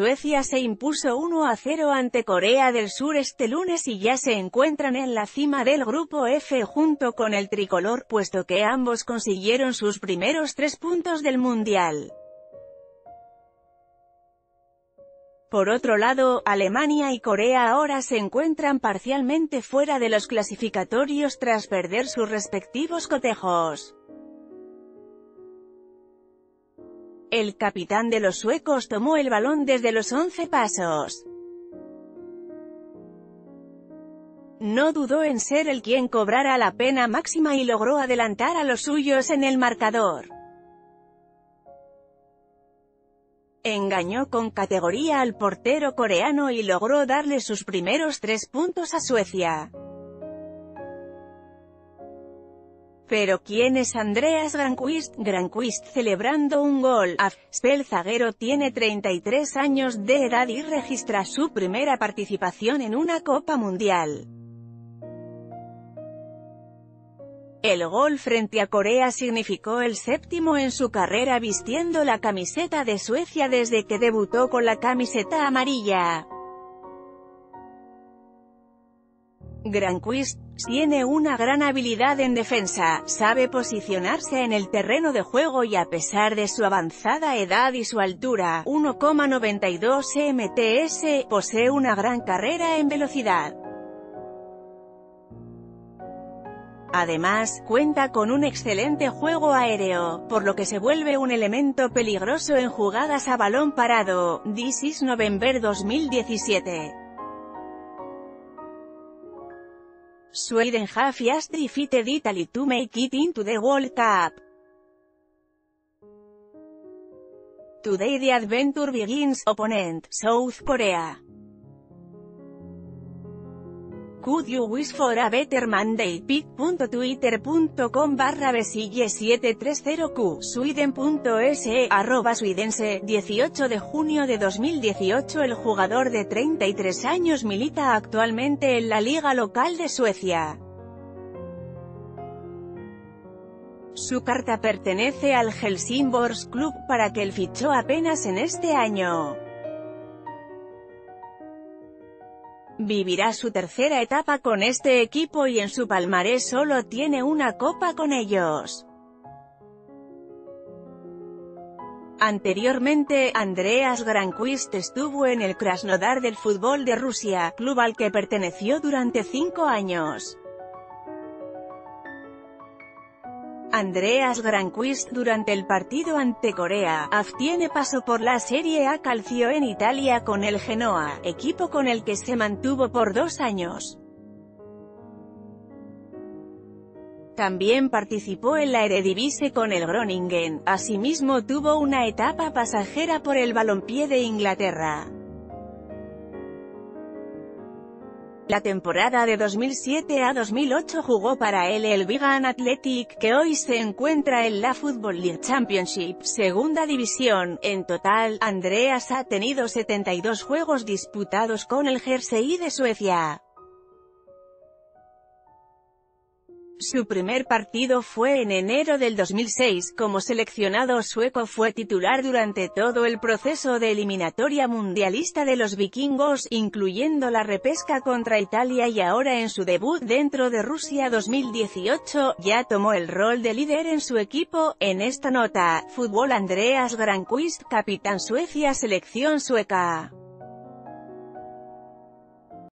Suecia se impuso 1 a 0 ante Corea del Sur este lunes y ya se encuentran en la cima del grupo F junto con el tricolor, puesto que ambos consiguieron sus primeros tres puntos del Mundial. Por otro lado, Alemania y Corea ahora se encuentran parcialmente fuera de los clasificatorios tras perder sus respectivos cotejos. El capitán de los suecos tomó el balón desde los 11 pasos. No dudó en ser el quien cobrara la pena máxima y logró adelantar a los suyos en el marcador. Engañó con categoría al portero coreano y logró darle sus primeros tres puntos a Suecia. Pero ¿quién es Andreas Granqvist? Granqvist celebrando un gol. El zaguero tiene 33 años de edad y registra su primera participación en una Copa Mundial. El gol frente a Corea significó el séptimo en su carrera vistiendo la camiseta de Suecia desde que debutó con la camiseta amarilla. Granquist tiene una gran habilidad en defensa, sabe posicionarse en el terreno de juego y a pesar de su avanzada edad y su altura, 1,92 mts, posee una gran carrera en velocidad. Además, cuenta con un excelente juego aéreo, por lo que se vuelve un elemento peligroso en jugadas a balón parado. This is November 2017. Sweden have just defeated Italy to make it into the World Cup. Today the adventure begins, opponent, South Korea. Could you wish for a better Monday? pic.twitter.com barra besille 730q, sweden.se, arroba swedense, 18 de junio de 2018 El jugador de 33 años milita actualmente en la liga local de Suecia. Su carta pertenece al Helsingborgs Club, para que el fichó apenas en este año. Vivirá su tercera etapa con este equipo y en su palmarés solo tiene una copa con ellos. Anteriormente, Andreas Granquist estuvo en el Krasnodar del fútbol de Rusia, club al que perteneció durante cinco años. Andreas Granquist durante el partido ante Corea, AF tiene paso por la Serie A Calcio en Italia con el Genoa, equipo con el que se mantuvo por dos años. También participó en la Eredivisie con el Groningen, asimismo tuvo una etapa pasajera por el balompié de Inglaterra. La temporada de 2007 a 2008 jugó para él el Wigan Athletic, que hoy se encuentra en la Football League Championship, segunda división. En total, Andreas ha tenido 72 juegos disputados con el jersey de Suecia. Su primer partido fue en enero del 2006, como seleccionado sueco fue titular durante todo el proceso de eliminatoria mundialista de los vikingos, incluyendo la repesca contra Italia y ahora en su debut dentro de Rusia 2018, ya tomó el rol de líder en su equipo. En esta nota, Fútbol Andreas Granqvist, capitán Suecia Selección Sueca.